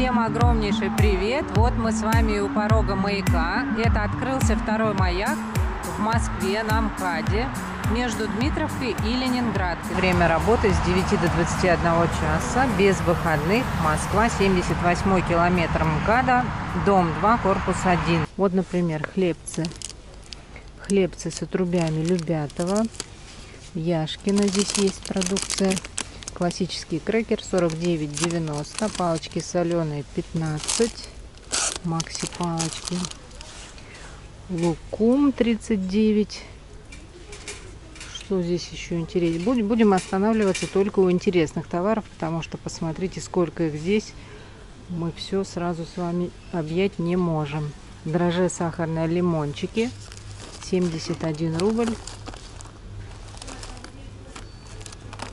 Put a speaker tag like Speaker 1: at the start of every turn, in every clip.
Speaker 1: Всем огромнейший привет! Вот мы с вами у порога маяка. Это открылся второй маяк в Москве на МКАДе между Дмитровкой и Ленинградкой. Время работы с 9 до 21 часа, без выходных. Москва, 78 километр МКАДа, дом 2, корпус 1. Вот, например, хлебцы. Хлебцы с отрубями Любятова. Яшкина здесь есть продукция. Классический крекер 49,90. Палочки соленые 15. Макси палочки. Лукум 39. Что здесь еще интересно? Будем останавливаться только у интересных товаров, потому что посмотрите, сколько их здесь. Мы все сразу с вами объять не можем. Дрожжи сахарные лимончики 71 рубль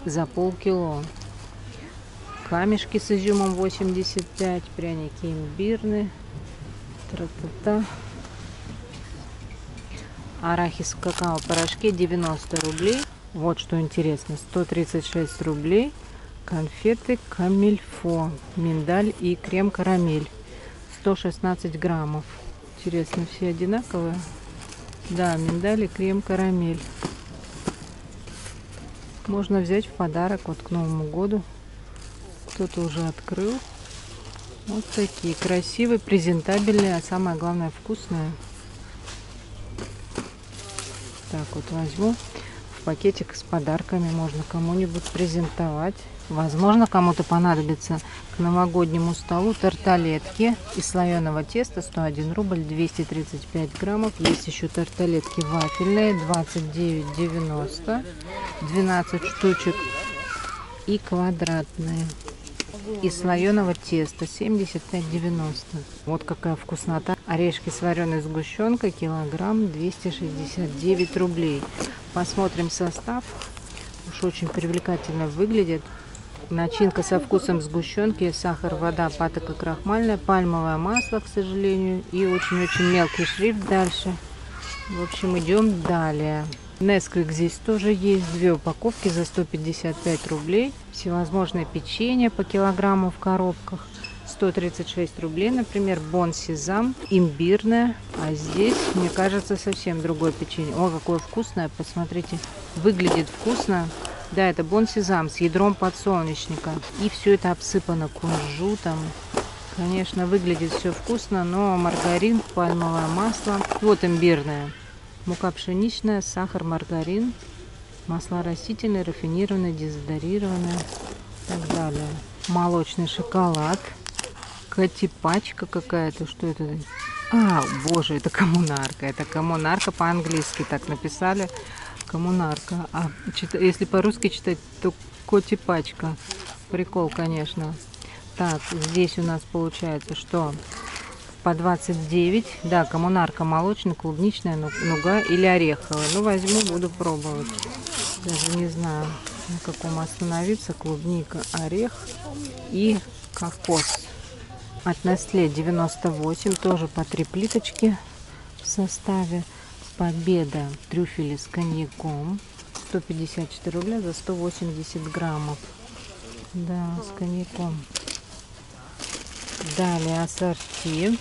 Speaker 1: за полкило. Камешки с изюмом 85, пряники имбирные. Тра-та-та. Арахис в какао-порошке 90 рублей. Вот что интересно, 136 рублей. Конфеты камильфо, миндаль и крем-карамель. 116 граммов. Интересно, все одинаковые? Да, миндаль и крем-карамель. Можно взять в подарок вот к Новому году. Кто-то уже открыл. Вот такие красивые, презентабельные, а самое главное вкусные. Так вот возьму пакетик с подарками. Можно кому-нибудь презентовать. Возможно, кому-то понадобится к новогоднему столу тарталетки из слоеного теста 101 рубль 235 граммов. Есть еще тарталетки вафельные 29,90 12 штучек и квадратные из слоеного теста 75,90 вот какая вкуснота орешки с вареной сгущенкой килограмм 269 рублей посмотрим состав уж очень привлекательно выглядит начинка со вкусом сгущенки сахар вода патока крахмальная пальмовое масло к сожалению и очень-очень мелкий шрифт дальше в общем идем далее Несквик здесь тоже есть. Две упаковки за 155 рублей. Всевозможные печенье по килограмму в коробках. 136 рублей, например, бон сезам, имбирное. А здесь, мне кажется, совсем другое печенье. О, какое вкусное, посмотрите. Выглядит вкусно. Да, это бон сезам с ядром подсолнечника. И все это обсыпано кунжутом. Конечно, выглядит все вкусно, но маргарин, пальмовое масло. Вот имбирное мука пшеничная, сахар, маргарин, масла растительные, рафинированные, дезодорированные и так далее. Молочный шоколад, котипачка какая-то, что это? А, боже, это коммунарка, это коммунарка по-английски так написали, коммунарка. А если по-русски читать, то котипачка. Прикол, конечно. Так, здесь у нас получается, что по 29. Да, коммунарка молочная, клубничная, нуга или ореховая. Ну, возьму, буду пробовать. Даже не знаю, на каком остановиться. Клубника, орех и кокос. От Nestle 98, тоже по три плиточки в составе. Победа трюфели с коньяком. 154 рубля за 180 граммов. Да, с коньяком. Далее ассорти.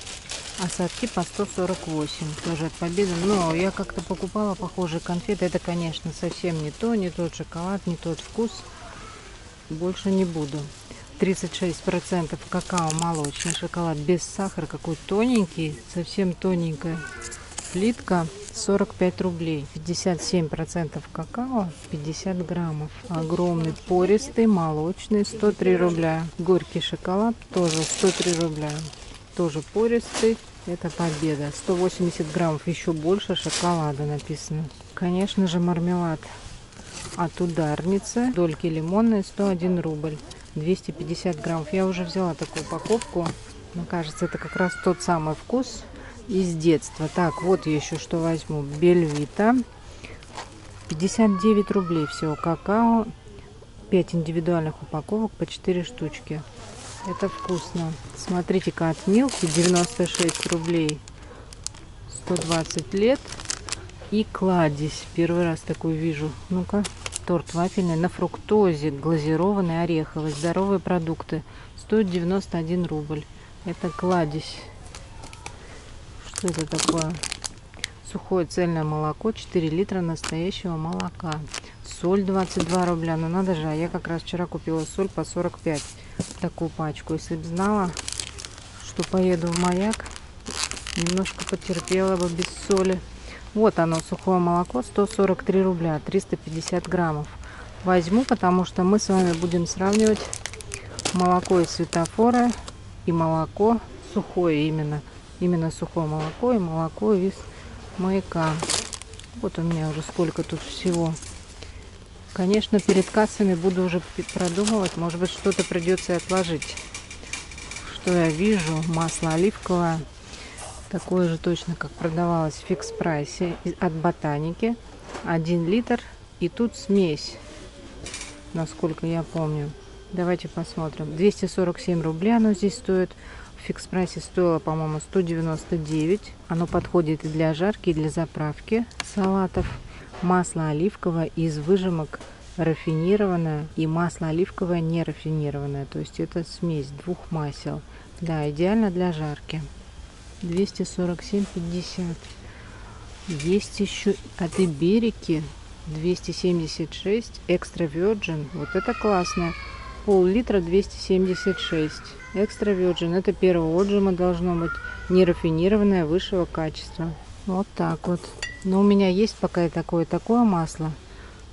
Speaker 1: Ассорти по 148. Тоже от Победы. Но я как-то покупала похожие конфеты. Это, конечно, совсем не то. Не тот шоколад, не тот вкус. Больше не буду. 36% какао молочный шоколад без сахара. Какой тоненький. Совсем тоненькая плитка. 45 рублей. 57% какао, 50 граммов. Огромный пористый, молочный, 103 рубля. Горький шоколад тоже 103 рубля. Тоже пористый. Это победа. 180 граммов, еще больше шоколада написано. Конечно же мармелад от ударницы. Дольки лимонные 101 рубль. 250 граммов. Я уже взяла такую упаковку. Мне кажется, это как раз тот самый вкус, из детства. Так, вот еще что возьму. Бельвита. 59 рублей всего. Какао. 5 индивидуальных упаковок по 4 штучки. Это вкусно. Смотрите-ка, от Милки 96 рублей. 120 лет. И кладезь. Первый раз такую вижу. Ну-ка. Торт вафельный на фруктозе, глазированный, ореховый. Здоровые продукты. Стоит 91 рубль. Это кладезь. Что это такое? Сухое цельное молоко, 4 литра настоящего молока. Соль 22 рубля. Ну надо же, а я как раз вчера купила соль по 45. Такую пачку. Если бы знала, что поеду в маяк, немножко потерпела бы без соли. Вот оно, сухое молоко, 143 рубля, 350 граммов. Возьму, потому что мы с вами будем сравнивать молоко из светофора и молоко сухое именно. Именно сухое молоко и молоко из маяка. Вот у меня уже сколько тут всего. Конечно, перед кассами буду уже продумывать. Может быть, что-то придется отложить. Что я вижу? Масло оливковое. Такое же точно, как продавалось в фикс прайсе от ботаники. 1 литр. И тут смесь, насколько я помню. Давайте посмотрим. 247 рублей оно здесь стоит фикс прайсе стоило, по-моему, 199. Оно подходит и для жарки, и для заправки салатов. Масло оливковое из выжимок рафинированное и масло оливковое не рафинированное. То есть это смесь двух масел. Да, идеально для жарки. 247,50. Есть еще от Иберики 276 экстра virgin. Вот это классно. Пол-литра 276. Экстра Virgin. Это первого отжима должно быть. Нерафинированное высшего качества. Вот так вот. Но у меня есть пока и такое, такое масло.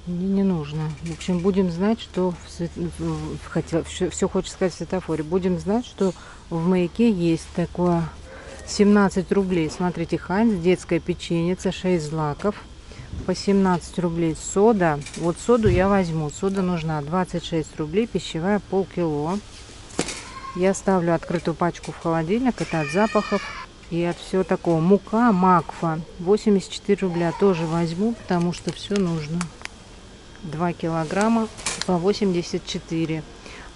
Speaker 1: Мне не нужно. В общем, будем знать, что хотел все, все хочет сказать в светофоре. Будем знать, что в маяке есть такое 17 рублей. Смотрите, Хайнс, детская печеница, 6 злаков по 17 рублей. Сода, вот соду я возьму. Сода нужна 26 рублей, пищевая полкило. Я ставлю открытую пачку в холодильник. Это от запахов и от всего такого. Мука Макфа 84 рубля тоже возьму, потому что все нужно. 2 килограмма по 84.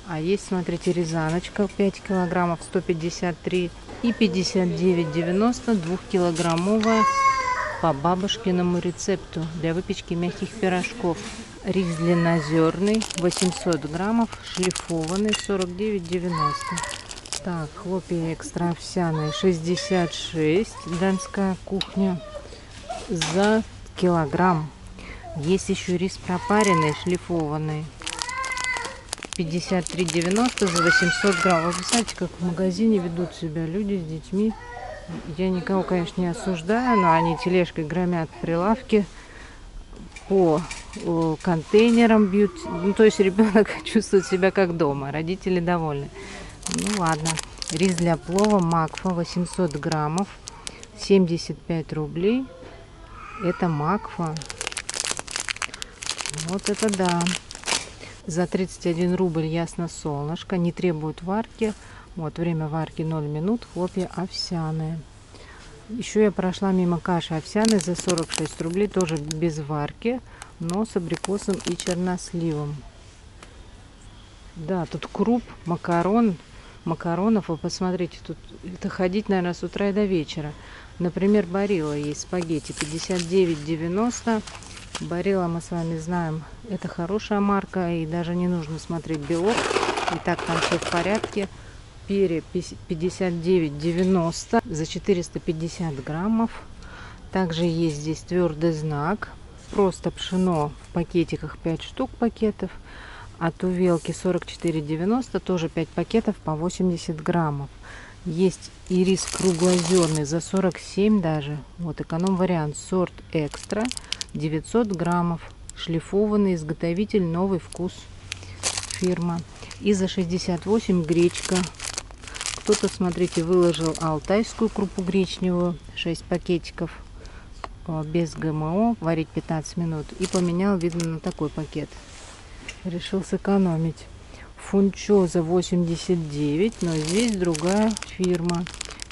Speaker 1: А есть, смотрите, резаночка 5 килограммов 153 и 59,90 двухкилограммовая по бабушкиному рецепту для выпечки мягких пирожков. Рис длиннозерный 800 граммов, шлифованный 49,90. Так, хлопья экстра овсяные 66, донская кухня за килограмм. Есть еще рис пропаренный, шлифованный 53,90 за 800 грамм. Вы представляете, как в магазине ведут себя люди с детьми. Я никого, конечно, не осуждаю, но они тележкой громят прилавки по контейнерам бьют. Ну, то есть ребенок чувствует себя как дома, родители довольны. Ну ладно. Рис для плова Макфа 800 граммов, 75 рублей. Это Макфа. Вот это да. За 31 рубль ясно солнышко. Не требует варки. Вот время варки 0 минут. Хлопья овсяные. Еще я прошла мимо каши овсяной за 46 рублей. Тоже без варки. Но с абрикосом и черносливом. Да, тут круп, макарон, макаронов. Вы посмотрите, тут это ходить, наверное, с утра и до вечера. Например, Барилла есть спагетти 59,90 Барилла мы с вами знаем, это хорошая марка, и даже не нужно смотреть белок. И так там все в порядке. Перья 59,90 за 450 граммов. Также есть здесь твердый знак. Просто пшено в пакетиках 5 штук пакетов. От увелки 44,90 тоже 5 пакетов по 80 граммов. Есть и рис круглозерный за 47 даже. Вот эконом вариант сорт экстра 900 граммов. Шлифованный изготовитель новый вкус фирма. И за 68 гречка. Кто-то, смотрите, выложил алтайскую крупу гречневую. 6 пакетиков э, без ГМО. Варить 15 минут. И поменял, видно, на такой пакет. Решил сэкономить фунчоза 89, но здесь другая фирма.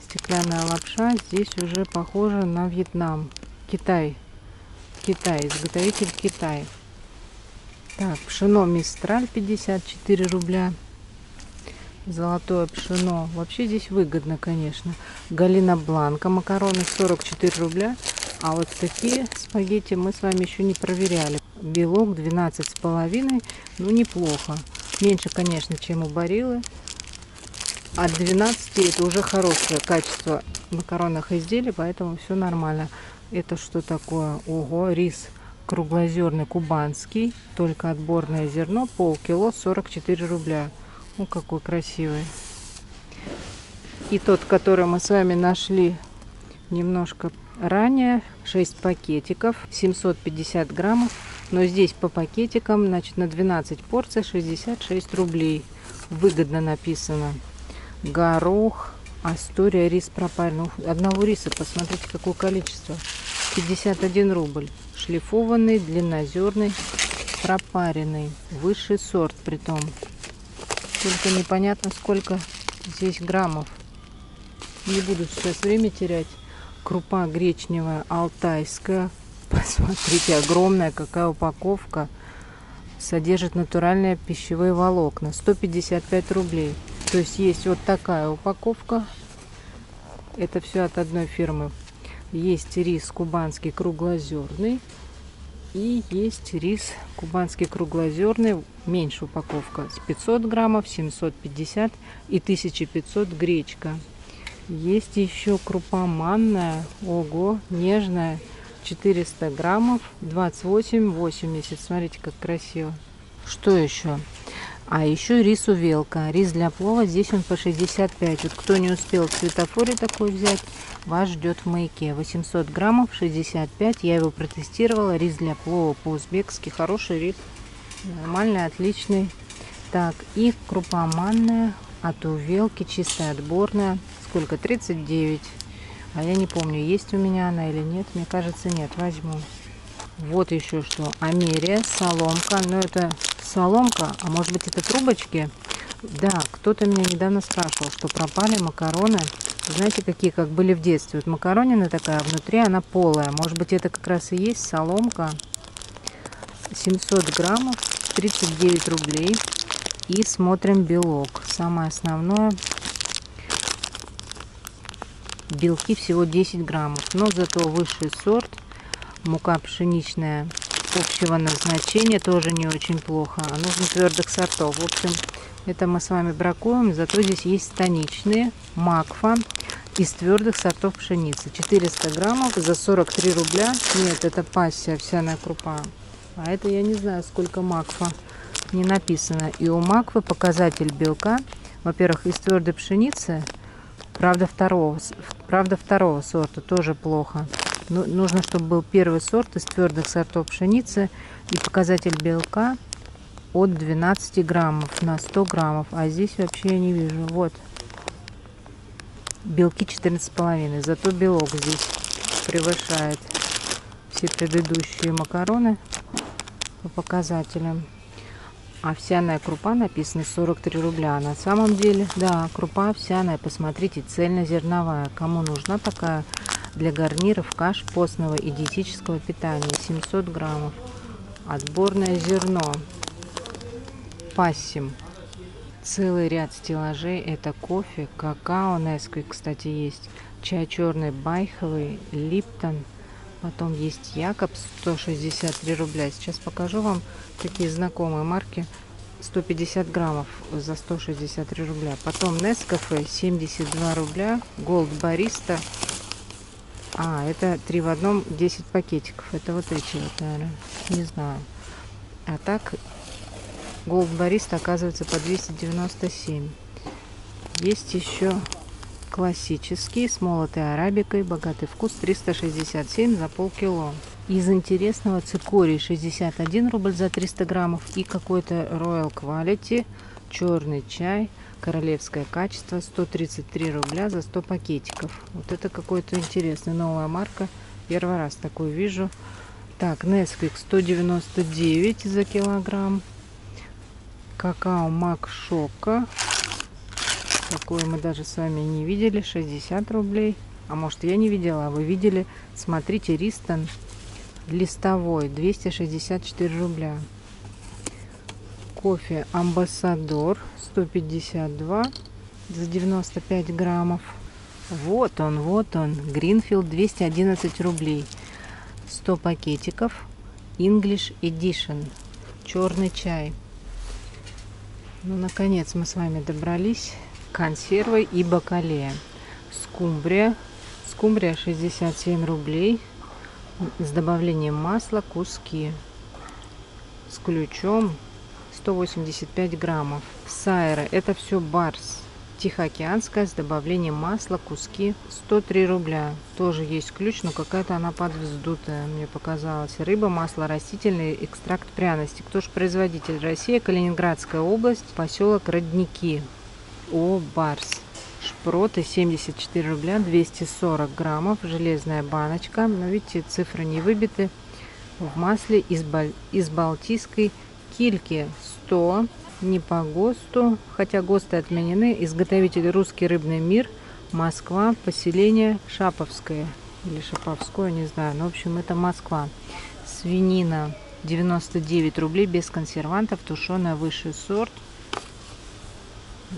Speaker 1: Стеклянная лапша здесь уже похожа на Вьетнам. Китай. Китай, изготовитель Китай. Так, пшено Мистраль 54 рубля. Золотое пшено. Вообще здесь выгодно, конечно. Галина Бланка макароны 44 рубля. А вот такие спагетти мы с вами еще не проверяли. Белок 12,5, ну неплохо. Меньше, конечно, чем у Барилы. От 12 это уже хорошее качество макаронных изделий, поэтому все нормально. Это что такое? Ого, рис круглозерный кубанский, только отборное зерно, полкило, 44 рубля. Ну, какой красивый. И тот, который мы с вами нашли немножко ранее, 6 пакетиков, 750 граммов. Но здесь по пакетикам, значит, на 12 порций 66 рублей. Выгодно написано. Горох, Астория, рис пропаренный. Одного риса, посмотрите, какое количество. 51 рубль. Шлифованный, длиннозерный, пропаренный. Высший сорт притом. Только непонятно, сколько здесь граммов. Не буду сейчас время терять. Крупа гречневая, алтайская. Посмотрите, огромная какая упаковка. Содержит натуральные пищевые волокна. 155 рублей. То есть есть вот такая упаковка. Это все от одной фирмы. Есть рис кубанский круглозерный. И есть рис кубанский круглозерный, меньше упаковка, с 500 граммов, 750 и 1500 гречка. Есть еще крупа манная, ого, нежная, 400 граммов, 28,80. Смотрите, как красиво. Что еще? А еще рис увелка. Рис для плова, здесь он по 65. Вот кто не успел в светофоре такой взять, вас ждет в маяке. 800 граммов, 65. Я его протестировала. Рис для плова по-узбекски. Хороший рис. Нормальный, отличный. Так, и крупа манная от увелки, чистая отборная. Сколько? 39. А я не помню, есть у меня она или нет. Мне кажется, нет. Возьму. Вот еще что. Америя, соломка. Но это соломка, а может быть это трубочки. Да, кто-то меня недавно спрашивал, что пропали макароны. Знаете, какие, как были в детстве. Вот макаронина такая, внутри она полая. Может быть это как раз и есть соломка. 700 граммов, 39 рублей. И смотрим белок. Самое основное. Белки всего 10 граммов. Но зато высший сорт. Мука пшеничная общего назначения тоже не очень плохо. А нужно твердых сортов. В общем, это мы с вами бракуем. Зато здесь есть станичные, макфа из твердых сортов пшеницы. 400 граммов за 43 рубля. Нет, это пассия, овсяная крупа. А это я не знаю, сколько макфа. Не написано. И у макфы показатель белка. Во-первых, из твердой пшеницы. Правда второго, правда второго сорта тоже плохо. Ну, нужно, чтобы был первый сорт из твердых сортов пшеницы и показатель белка от 12 граммов на 100 граммов. А здесь вообще я не вижу. Вот. Белки 14,5. Зато белок здесь превышает все предыдущие макароны по показателям. Овсяная крупа написано 43 рубля. На самом деле, да, крупа овсяная, посмотрите, цельнозерновая. Кому нужна такая для гарниров каш постного и диетического питания 700 граммов. Отборное зерно. Пассим. Целый ряд стеллажей. Это кофе, какао, Несквик, кстати, есть. Чай черный байховый, Липтон. Потом есть Якоб 163 рубля. Сейчас покажу вам такие знакомые марки. 150 граммов за 163 рубля. Потом Нескафе 72 рубля. Голд Бариста а, это 3 в одном 10 пакетиков. Это вот эти вот, наверное. Не знаю. А так, Голд Барист оказывается по 297. Есть еще классический с молотой арабикой, богатый вкус 367 за полкило. Из интересного цикорий 61 рубль за 300 граммов и какой-то Royal Quality черный чай королевское качество 133 рубля за 100 пакетиков. Вот это какой-то интересный новая марка. Первый раз такую вижу. Так Nesquik 199 за килограмм. Какао мак шока. Такое мы даже с вами не видели. 60 рублей. А может я не видела а вы видели? Смотрите ристон. Листовой 264 рубля. Кофе амбассадор 152 за 95 граммов вот он вот он гринфилд 211 рублей 100 пакетиков. English Edition. Черный чай. Ну, наконец мы с вами добрались консервы и бакалея. Скумбрия. Скумбрия 67 рублей. С добавлением масла куски. С ключом 185 граммов. Сайра. Это все барс. Тихоокеанская с добавлением масла, куски 103 рубля. Тоже есть ключ, но какая-то она подвздутая, мне показалось. Рыба, масло растительное, экстракт пряности. Кто же производитель? Россия, Калининградская область, поселок Родники. О, Барс. Шпроты 74 рубля, 240 граммов, железная баночка. Но видите, цифры не выбиты. В масле из, Баль... из балтийской кильки 100 не по ГОСТу, хотя ГОСТы отменены. Изготовитель «Русский рыбный мир», Москва, поселение Шаповское или Шаповское, не знаю. Но, в общем, это Москва. Свинина 99 рублей без консервантов, тушеная высший сорт.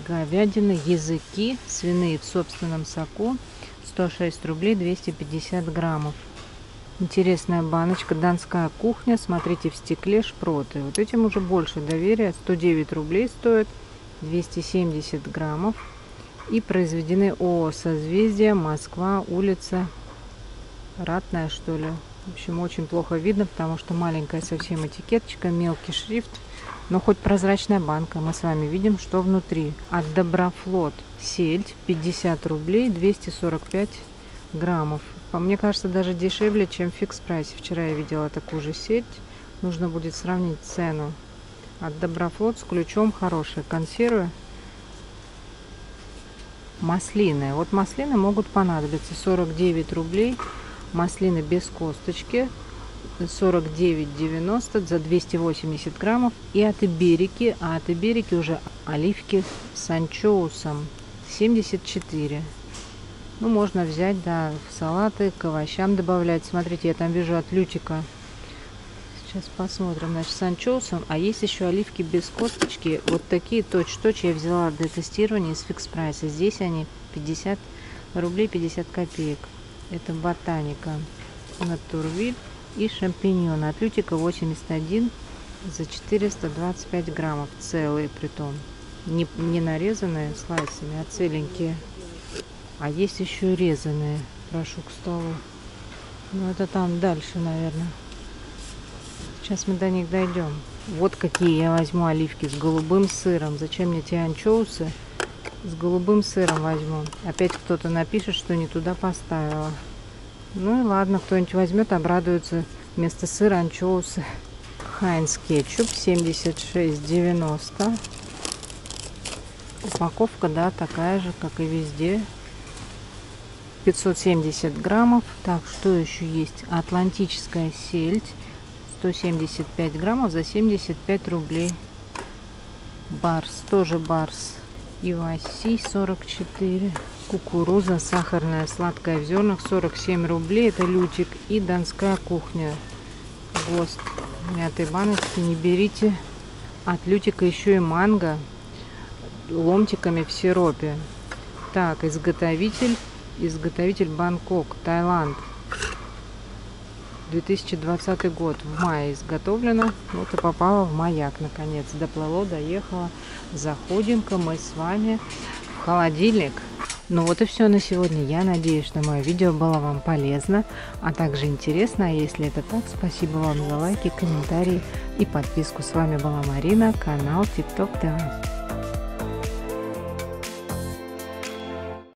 Speaker 1: Говядина, языки, свиные в собственном соку 106 рублей 250 граммов. Интересная баночка. Донская кухня. Смотрите, в стекле шпроты. Вот этим уже больше доверия. 109 рублей стоит. 270 граммов. И произведены ООО «Созвездие», Москва, улица Ратная, что ли. В общем, очень плохо видно, потому что маленькая совсем этикеточка, мелкий шрифт. Но хоть прозрачная банка, мы с вами видим, что внутри. От Доброфлот сельдь 50 рублей, 245 граммов. По мне кажется, даже дешевле, чем фикс прайсе. Вчера я видела такую же сеть. Нужно будет сравнить цену. От Доброфлот с ключом хорошие консервы. Маслины. Вот маслины могут понадобиться. 49 рублей. Маслины без косточки. 49,90 за 280 граммов. И от Иберики. А от Иберики уже оливки с анчоусом. 74 ну, можно взять, да, в салаты, к овощам добавлять. Смотрите, я там вижу от Лютика. Сейчас посмотрим. Значит, с анчоусом. А есть еще оливки без косточки. Вот такие точь-точь я взяла для тестирования из фикс прайса. Здесь они 50 рублей 50 копеек. Это ботаника. Натурвиль и шампиньоны. От Лютика 81 за 425 граммов. Целые притом. Не, не нарезанные слайсами, а целенькие. А есть еще резаные. Прошу к столу. Ну, это там дальше, наверное. Сейчас мы до них дойдем. Вот какие я возьму оливки с голубым сыром. Зачем мне те анчоусы? С голубым сыром возьму. Опять кто-то напишет, что не туда поставила. Ну и ладно, кто-нибудь возьмет, обрадуется. Вместо сыра анчоусы. Хайнс кетчуп 76,90. Упаковка, да, такая же, как и везде. 570 граммов. Так, что еще есть? Атлантическая сельдь. 175 граммов за 75 рублей. Барс, тоже барс. Иваси 44. Кукуруза сахарная, сладкая в зернах 47 рублей. Это лютик. И донская кухня. ГОСТ. Мятой баночки не берите. От лютика еще и манго ломтиками в сиропе. Так, изготовитель изготовитель Бангкок, Таиланд. 2020 год. В мае изготовлено. Вот и попало в маяк наконец. Доплыло, доехало. Заходим-ка мы с вами в холодильник. Ну вот и все на сегодня. Я надеюсь, что мое видео было вам полезно, а также интересно. А если это так, спасибо вам за лайки, комментарии и подписку. С вами была Марина, канал TikTok TV.